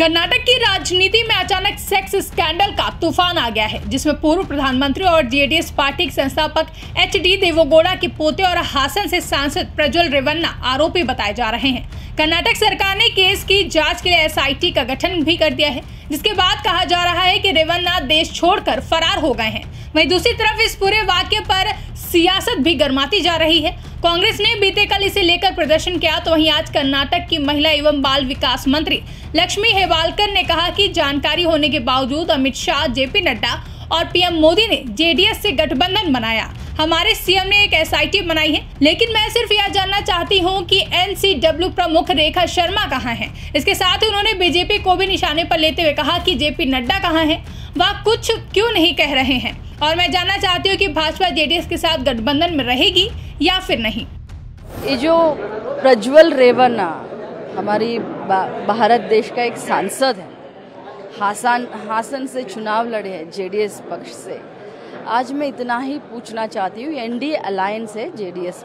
कर्नाटक की राजनीति में अचानक सेक्स स्कैंडल का तूफ़ान आ गया है, जिसमें पूर्व प्रधानमंत्री और जेडीएस पार्टी के संस्थापक एच डी देवगौड़ा के पोते और हासन से सांसद प्रज्वल रेवन्ना आरोपी बताए जा रहे हैं। कर्नाटक सरकार ने केस की जाँच के लिए एसआईटी का गठन भी कर दिया है, जिसके बाद कहा जा रहा है कि रेवन्ना देश छोड़कर फरार हो गए हैं। वहीं दूसरी तरफ़ इस पूरे वाक्य पर सियासत भी गर्माती जा रही है। कांग्रेस ने बीते कल इसे लेकर प्रदर्शन किया तो वहीं आज कर्नाटक की महिला एवं बाल विकास मंत्री लक्ष्मी हेवालकर ने कहा कि जानकारी होने के बावजूद अमित शाह, जेपी नड्डा और पीएम मोदी ने जेडीएस से गठबंधन बनाया हमारे सीएम ने एक एसआईटी बनाई है, लेकिन मैं सिर्फ़ यह जानना चाहती हूँ कि एनसीडब्ल्यू प्रमुख रेखा शर्मा कहाँ हैं। इसके साथ ही उन्होंने बीजेपी को भी निशाने पर लेते हुए कहा कि जेपी नड्डा कहाँ हैं। वह कुछ क्यों नहीं कह रहे हैं। और मैं जानना चाहती हूँ कि भाजपा जेडीएस के साथ गठबंधन में रहेगी या फिर नहीं? ये जो प्रज्वल रेवन्ना, हमारी भारत देश का एक सांसद है, हासन हासन से चुनाव लड़े हैं जेडीएस पक्ष से। आज मैं इतना ही पूछना चाहती हूँ, एनडीए अलायंस है जेडीएस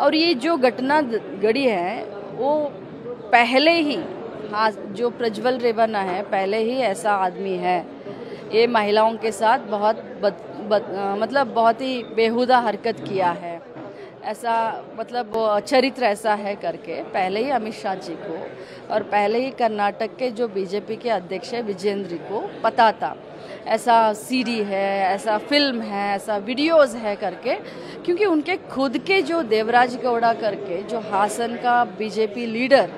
और ये जो घटना घड़ी है, वो पहले ही हाँ जो प्रज्वल रेवन्ना है, पहले ही ऐसा आदमी है। ये महिलाओं के साथ बहुत बद, बद, मतलब बहुत ही बेहुदा हरकत किया है। ऐसा मतलब चरित्र ऐसा है करके पहले ही अमित शाह जी को और पहले ही कर्नाटक के जो बीजेपी के अध्यक्ष है विजेंद्र को पता था। ऐसा सीडी है ऐसा फ़िल्म है ऐसा वीडियोस है करके क्योंकि उनके खुद के जो देवराज गौड़ा करके जो हासन का बीजेपी लीडर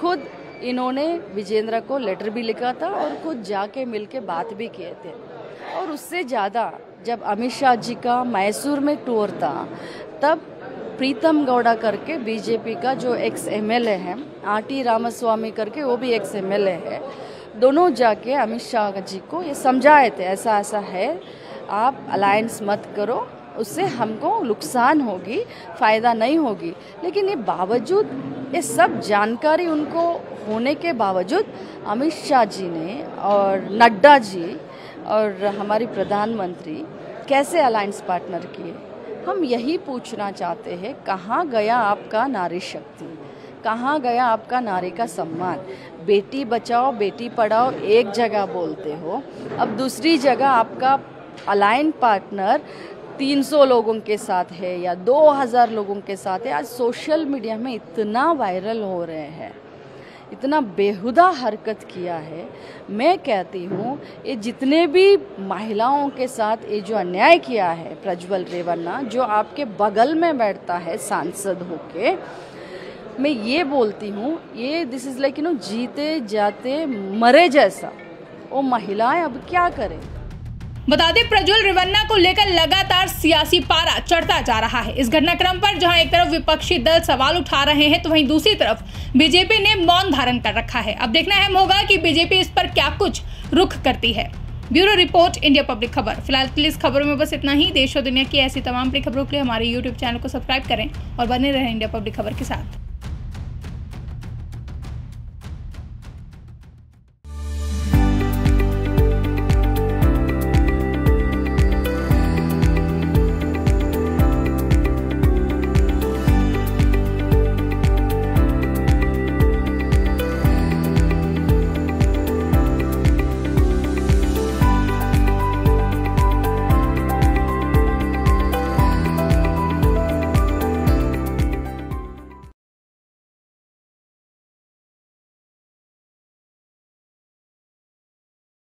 खुद इन्होंने विजेंद्र को लेटर भी लिखा था और खुद जाके मिल के बात भी किए थे। और उससे ज़्यादा जब अमित शाह जी का मैसूर में टूर था, तब प्रीतम गौड़ा करके बीजेपी का जो एक्स एमएलए है टी रामास्वामी करके वो भी एक्स एमएलए है, दोनों जाके अमित शाह जी को ये समझाए थे, ऐसा ऐसा है, आप अलायंस मत करो, उससे हमको नुकसान होगी, फ़ायदा नहीं होगी। लेकिन ये बावजूद ये सब जानकारी उनको होने के बावजूद अमित शाह जी ने और नड्डा जी और हमारी प्रधानमंत्री कैसे अलायंस पार्टनर किए? हम यही पूछना चाहते हैं, कहाँ गया आपका नारी शक्ति? कहाँ गया आपका नारी का सम्मान? बेटी बचाओ, बेटी पढ़ाओ, एक जगह बोलते हो, अब दूसरी जगह आपका अलायन पार्टनर 300 लोगों के साथ है या 2000 लोगों के साथ है? आज सोशल मीडिया में इतना वायरल हो रहे हैं। इतना बेहुदा हरकत किया है। मैं कहती हूँ, ये जितने भी महिलाओं के साथ ये जो अन्याय किया है प्रज्वल रेवन्ना, जो आपके बगल में बैठता है सांसद होके, मैं ये बोलती हूँ, ये this is like you know जीते जाते मरे जैसा। वो महिलाएँ अब क्या करें? बता दें, प्रज्वल रेवन्ना को लेकर लगातार सियासी पारा चढ़ता जा रहा है। इस घटनाक्रम पर जहाँ एक तरफ़ विपक्षी दल सवाल उठा रहे हैं तो वहीं दूसरी तरफ़ बीजेपी ने मौन धारण कर रखा है। अब देखना अहम होगा कि बीजेपी इस पर क्या कुछ रुख करती है। ब्यूरो रिपोर्ट, इंडिया पब्लिक खबर। फ़िलहाल के लिए इस खबरों में बस इतना ही। देश और दुनिया की ऐसी तमाम बड़ी खबरों के लिए हमारे यूट्यूब चैनल को सब्सक्राइब करें और बने रहें इंडिया पब्लिक खबर के साथ।